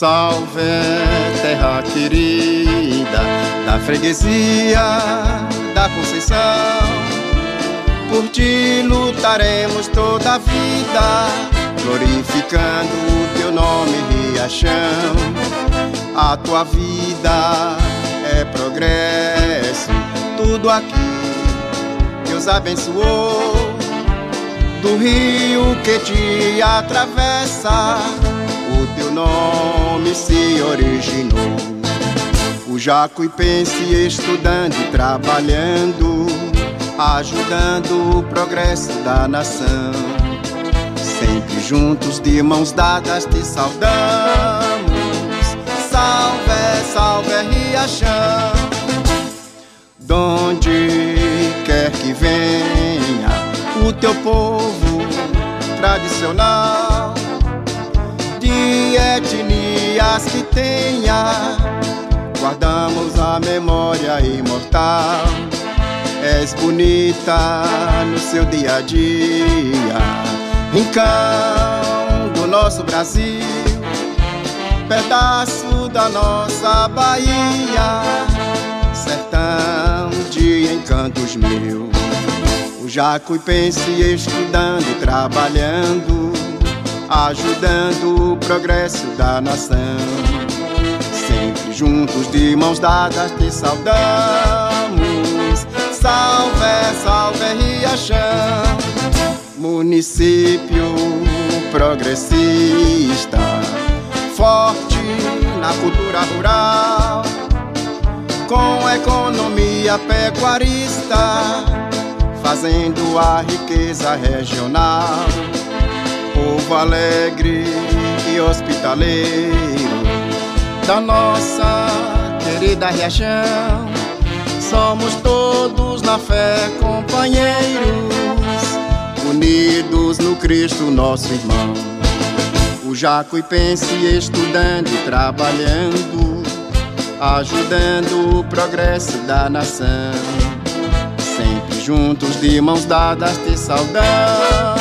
Salve, terra querida da freguesia da Conceição. Por ti lutaremos toda a vida, glorificando o teu nome, Riachão. A tua vida é progresso, tudo aqui Deus abençoou. Do rio que te atravessa, o teu nome se originou. O Jacuipense estudando e trabalhando, ajudando o progresso da nação. Sempre juntos, de mãos dadas, te saudamos. Salve, salve, Riachão. Donde quer que venha o teu povo tradicional etnias que tenha, guardamos a memória imortal. És bonita no seu dia a dia, rincão do nosso Brasil, pedaço da nossa Bahia, sertão de encantos mil. O Jacuipense estudando trabalhando, ajudando o progresso da nação. Sempre juntos, de mãos dadas, te saudamos. Salve, salve, Riachão, município progressista, forte na cultura rural, com economia pecuarista, fazendo a riqueza regional. Povo alegre e hospitaleiro da nossa querida região. Somos todos na fé companheiros, unidos no Cristo nosso irmão. O Jacuipense estudando e trabalhando, ajudando o progresso da nação. Sempre juntos, de mãos dadas, te saudamos.